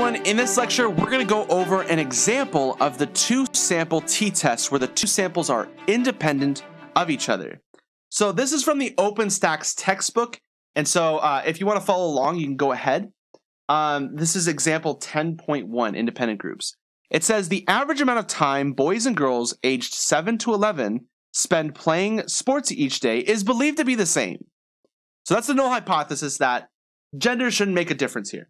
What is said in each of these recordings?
everyone. In this lecture, we're going to go over an example of the two sample t-test where the two samples are independent of each other. So this is from the OpenStax textbook. And so uh, if you want to follow along, you can go ahead. Um, this is example 10.1, independent groups. It says the average amount of time boys and girls aged 7 to 11 spend playing sports each day is believed to be the same. So that's the null hypothesis that gender shouldn't make a difference here.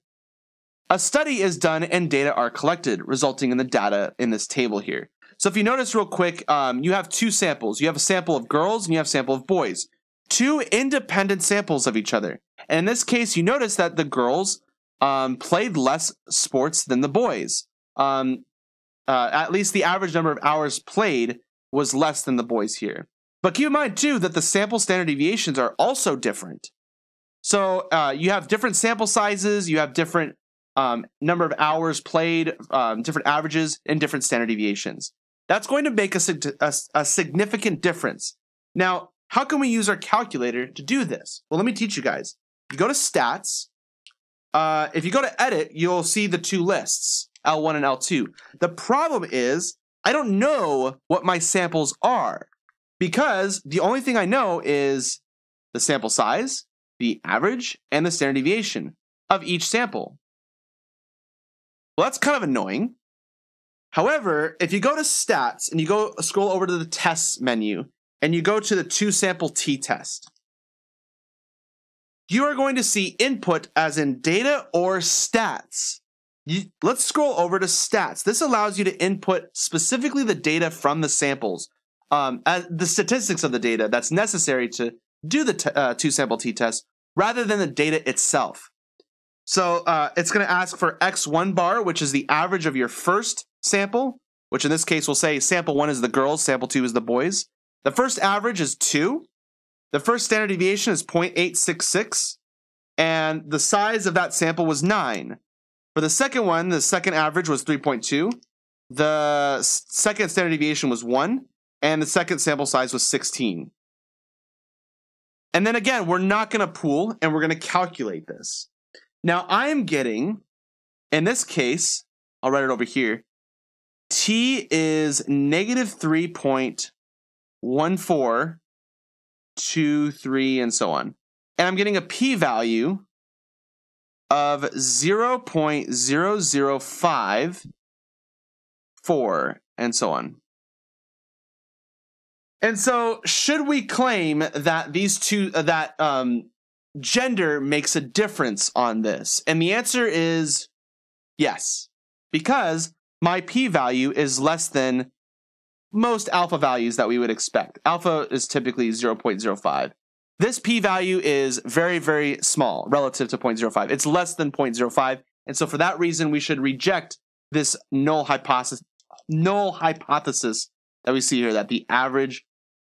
A study is done and data are collected, resulting in the data in this table here. So if you notice real quick, um, you have two samples. You have a sample of girls and you have a sample of boys. Two independent samples of each other. And in this case, you notice that the girls um, played less sports than the boys. Um, uh, at least the average number of hours played was less than the boys here. But keep in mind, too, that the sample standard deviations are also different. So uh, you have different sample sizes, you have different um, number of hours played, um, different averages, and different standard deviations. That's going to make a, a, a significant difference. Now, how can we use our calculator to do this? Well, let me teach you guys. You go to stats. Uh, if you go to edit, you'll see the two lists, L1 and L2. The problem is, I don't know what my samples are because the only thing I know is the sample size, the average, and the standard deviation of each sample. Well, that's kind of annoying. However, if you go to stats and you go scroll over to the tests menu and you go to the two sample t test, you are going to see input as in data or stats. You, let's scroll over to stats. This allows you to input specifically the data from the samples, um, the statistics of the data that's necessary to do the uh, two sample t test rather than the data itself. So uh, it's going to ask for X1 bar, which is the average of your first sample, which in this case will say sample one is the girls, sample two is the boys. The first average is two. The first standard deviation is 0.866. And the size of that sample was nine. For the second one, the second average was 3.2. The second standard deviation was one. And the second sample size was 16. And then again, we're not going to pool and we're going to calculate this. Now I am getting, in this case, I'll write it over here. T is negative 3.1423 and so on. And I'm getting a p-value of 0.0054 and so on. And so, should we claim that these two, uh, that um, gender makes a difference on this? And the answer is yes, because my p value is less than most alpha values that we would expect. Alpha is typically 0.05. This p value is very, very small relative to 0.05. It's less than 0.05. And so for that reason, we should reject this null hypothesis, null hypothesis that we see here that the average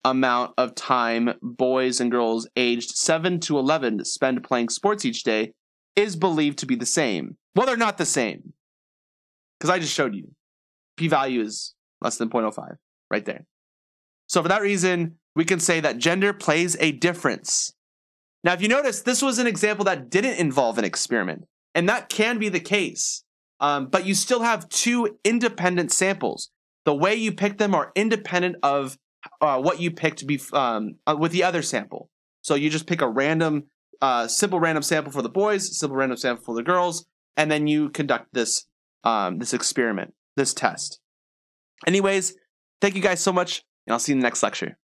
amount of time boys and girls aged 7 to 11 spend playing sports each day is believed to be the same. Well, they're not the same. Because I just showed you. P value is less than 0.05 right there. So, for that reason, we can say that gender plays a difference. Now, if you notice, this was an example that didn't involve an experiment, and that can be the case. Um, but you still have two independent samples. The way you pick them are independent of uh, what you picked be, um, uh, with the other sample. So you just pick a random, uh, simple random sample for the boys, simple random sample for the girls, and then you conduct this um, this experiment, this test. Anyways, thank you guys so much, and I'll see you in the next lecture.